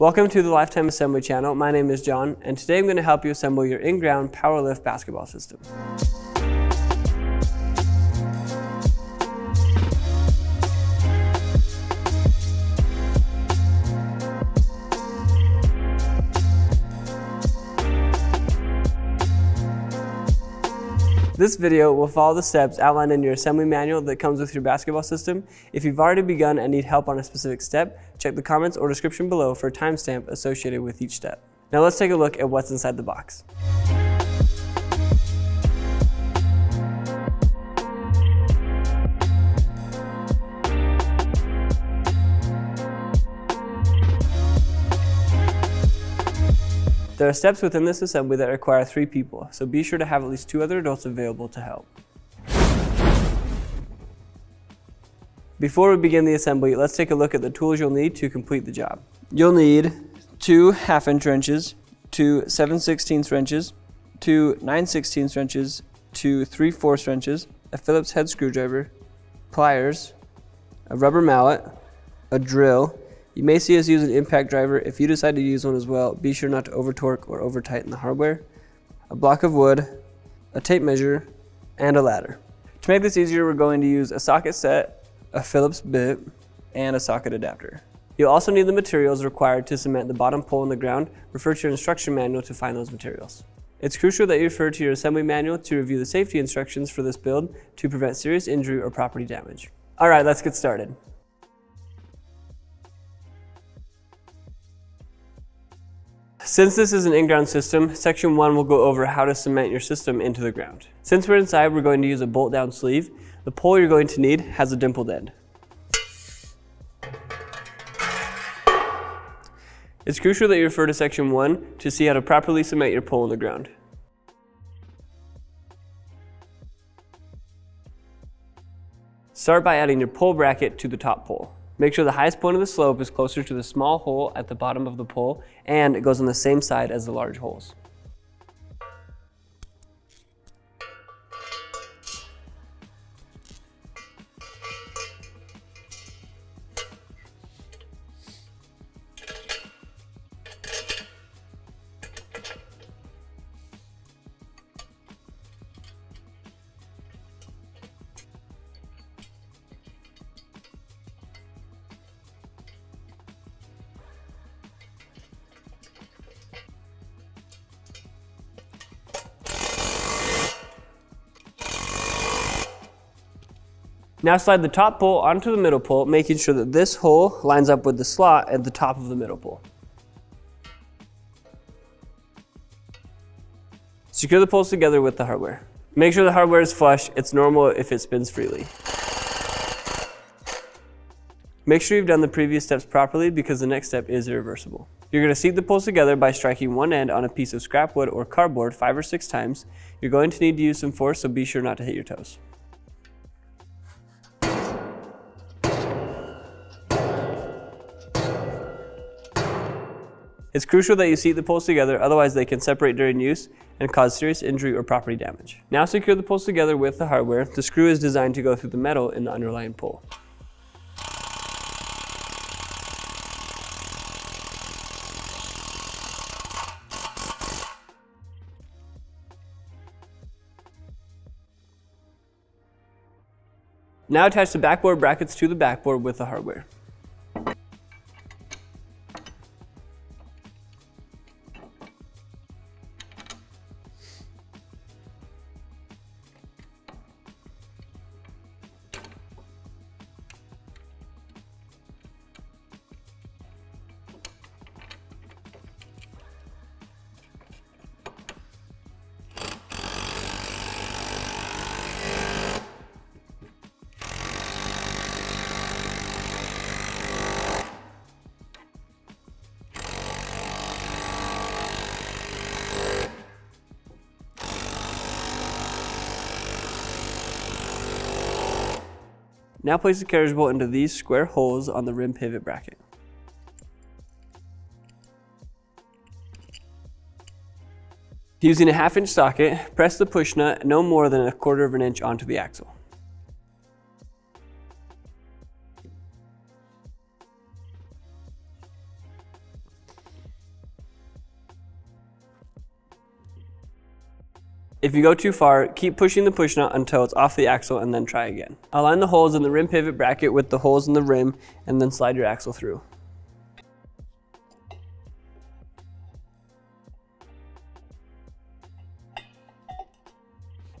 Welcome to the Lifetime Assembly channel. My name is John, and today I'm going to help you assemble your in-ground PowerLift basketball system. This video will follow the steps outlined in your assembly manual that comes with your basketball system. If you've already begun and need help on a specific step, check the comments or description below for a timestamp associated with each step. Now let's take a look at what's inside the box. There are steps within this assembly that require three people, so be sure to have at least two other adults available to help. Before we begin the assembly, let's take a look at the tools you'll need to complete the job. You'll need two half inch wrenches, two 7 16 wrenches, two 9 16 wrenches, two 3 4 wrenches, a Phillips head screwdriver, pliers, a rubber mallet, a drill, you may see us use an impact driver. If you decide to use one as well, be sure not to over torque or over tighten the hardware. A block of wood, a tape measure, and a ladder. To make this easier, we're going to use a socket set, a Phillips bit, and a socket adapter. You'll also need the materials required to cement the bottom pole in the ground. Refer to your instruction manual to find those materials. It's crucial that you refer to your assembly manual to review the safety instructions for this build to prevent serious injury or property damage. All right, let's get started. Since this is an in-ground system, section one will go over how to cement your system into the ground. Since we're inside, we're going to use a bolt down sleeve. The pole you're going to need has a dimpled end. It's crucial that you refer to section one to see how to properly cement your pole in the ground. Start by adding your pole bracket to the top pole. Make sure the highest point of the slope is closer to the small hole at the bottom of the pole and it goes on the same side as the large holes. Now slide the top pole onto the middle pole, making sure that this hole lines up with the slot at the top of the middle pole. Secure the poles together with the hardware. Make sure the hardware is flush. It's normal if it spins freely. Make sure you've done the previous steps properly because the next step is irreversible. You're going to seat the poles together by striking one end on a piece of scrap wood or cardboard five or six times. You're going to need to use some force, so be sure not to hit your toes. It's crucial that you seat the poles together, otherwise they can separate during use and cause serious injury or property damage. Now secure the poles together with the hardware. The screw is designed to go through the metal in the underlying pole. Now attach the backboard brackets to the backboard with the hardware. Now place the carriage bolt into these square holes on the rim pivot bracket. Using a half inch socket, press the push nut no more than a quarter of an inch onto the axle. If you go too far, keep pushing the push nut until it's off the axle and then try again. Align the holes in the rim pivot bracket with the holes in the rim and then slide your axle through.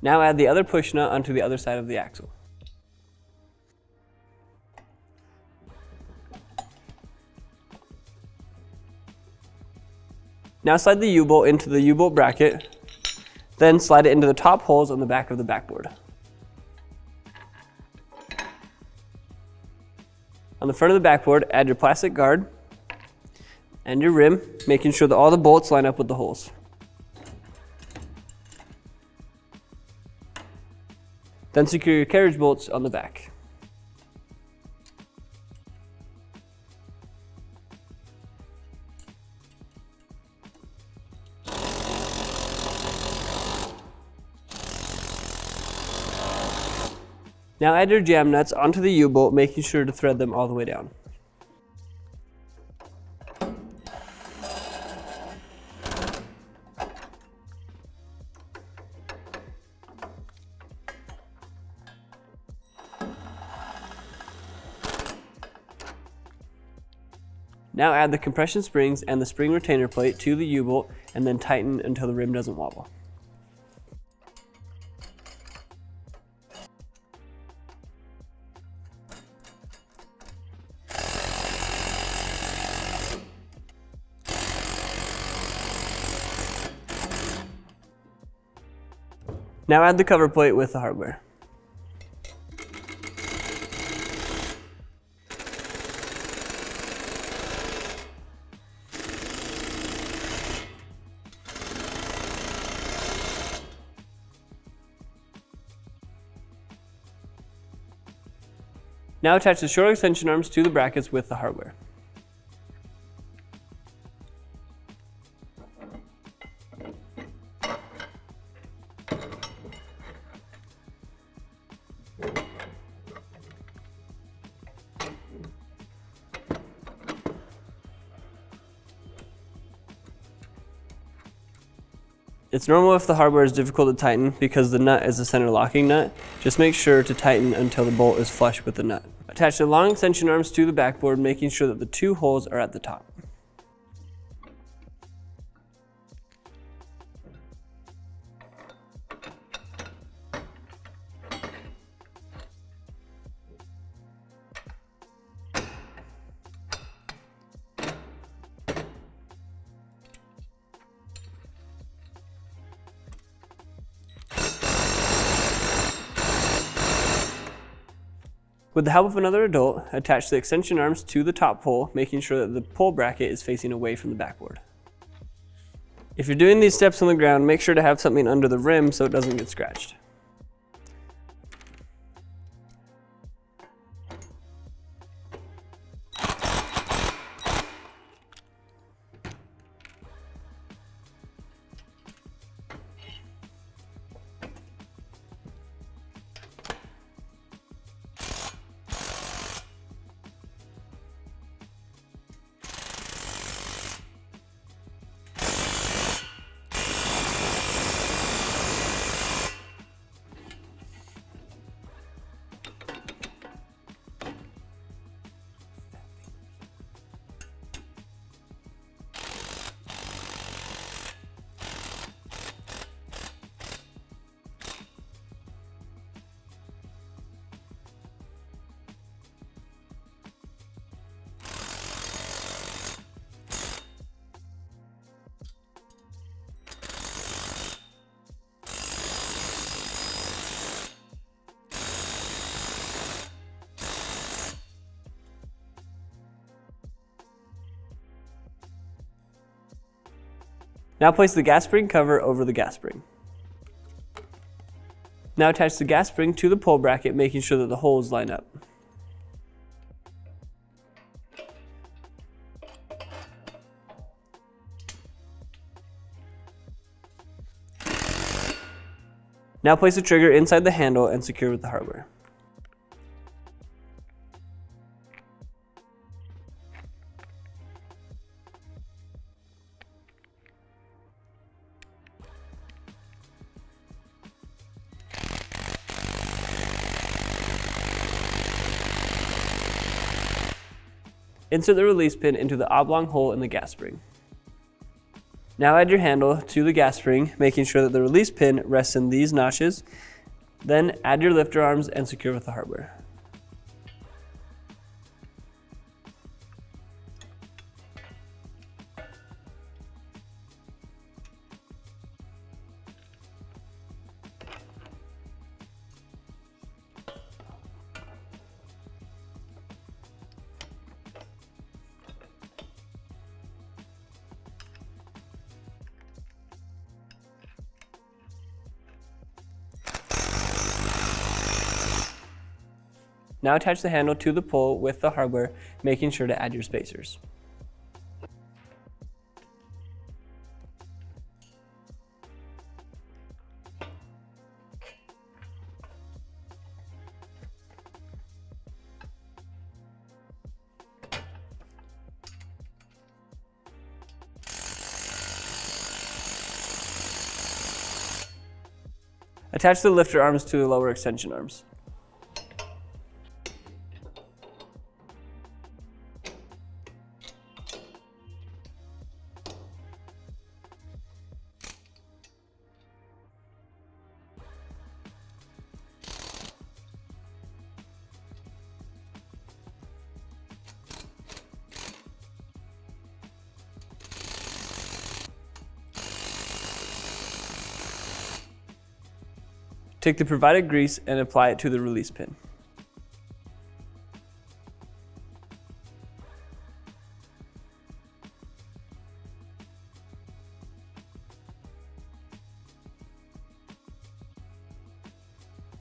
Now add the other push nut onto the other side of the axle. Now slide the U-bolt into the U-bolt bracket, then slide it into the top holes on the back of the backboard. On the front of the backboard, add your plastic guard and your rim, making sure that all the bolts line up with the holes. Then secure your carriage bolts on the back. Now add your jam nuts onto the U-bolt, making sure to thread them all the way down. Now add the compression springs and the spring retainer plate to the U-bolt and then tighten until the rim doesn't wobble. Now add the cover plate with the hardware. Now attach the short extension arms to the brackets with the hardware. It's normal if the hardware is difficult to tighten because the nut is a center locking nut. Just make sure to tighten until the bolt is flush with the nut. Attach the long extension arms to the backboard, making sure that the two holes are at the top. With the help of another adult, attach the extension arms to the top pole, making sure that the pole bracket is facing away from the backboard. If you're doing these steps on the ground, make sure to have something under the rim so it doesn't get scratched. Now place the gas spring cover over the gas spring. Now attach the gas spring to the pole bracket, making sure that the holes line up. Now place the trigger inside the handle and secure with the hardware. Insert the release pin into the oblong hole in the gas spring. Now add your handle to the gas spring, making sure that the release pin rests in these notches. Then add your lifter arms and secure with the hardware. Now attach the handle to the pole with the hardware, making sure to add your spacers. Attach the lifter arms to the lower extension arms. Take the provided grease and apply it to the release pin.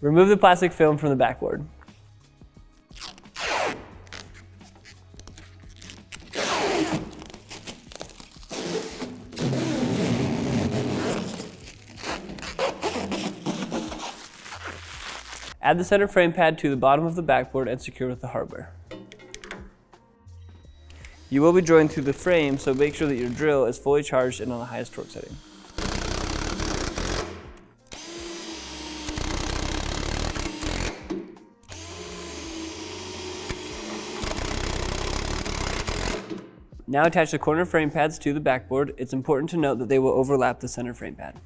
Remove the plastic film from the backboard. Add the center frame pad to the bottom of the backboard and secure with the hardware. You will be drilling through the frame, so make sure that your drill is fully charged and on the highest torque setting. Now attach the corner frame pads to the backboard. It's important to note that they will overlap the center frame pad.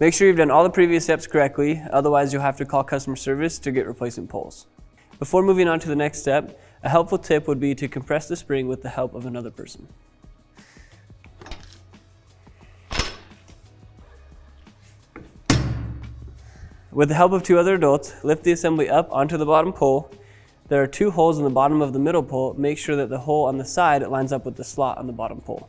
Make sure you've done all the previous steps correctly, otherwise you'll have to call customer service to get replacement poles. Before moving on to the next step, a helpful tip would be to compress the spring with the help of another person. With the help of two other adults, lift the assembly up onto the bottom pole. There are two holes in the bottom of the middle pole. Make sure that the hole on the side lines up with the slot on the bottom pole.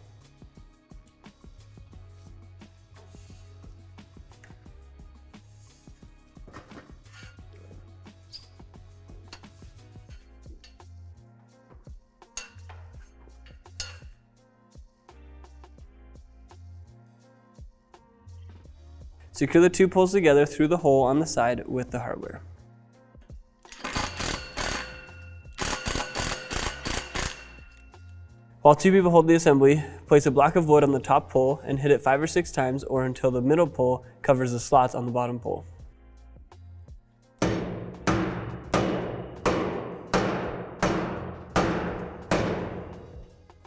Secure the two poles together through the hole on the side with the hardware. While two people hold the assembly, place a block of wood on the top pole and hit it five or six times or until the middle pole covers the slots on the bottom pole.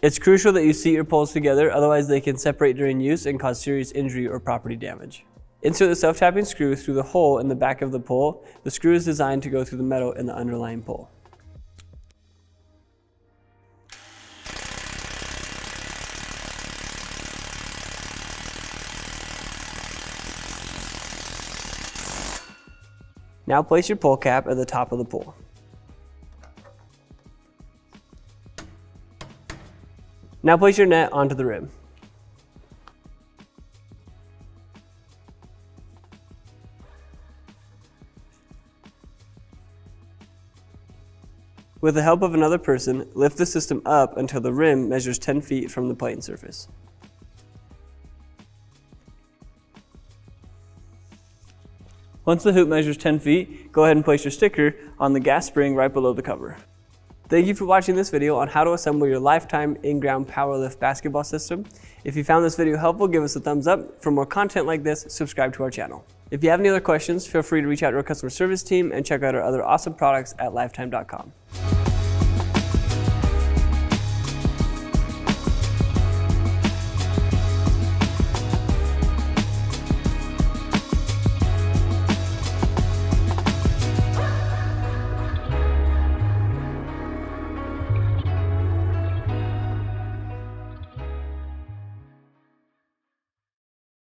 It's crucial that you seat your poles together, otherwise they can separate during use and cause serious injury or property damage. Insert the self-tapping screw through the hole in the back of the pole. The screw is designed to go through the metal in the underlying pole. Now place your pole cap at the top of the pole. Now place your net onto the rim. With the help of another person, lift the system up until the rim measures 10 feet from the plane surface. Once the hoop measures 10 feet, go ahead and place your sticker on the gas spring right below the cover. Thank you for watching this video on how to assemble your lifetime in-ground powerlift basketball system. If you found this video helpful, give us a thumbs up. For more content like this, subscribe to our channel. If you have any other questions, feel free to reach out to our customer service team and check out our other awesome products at lifetime.com.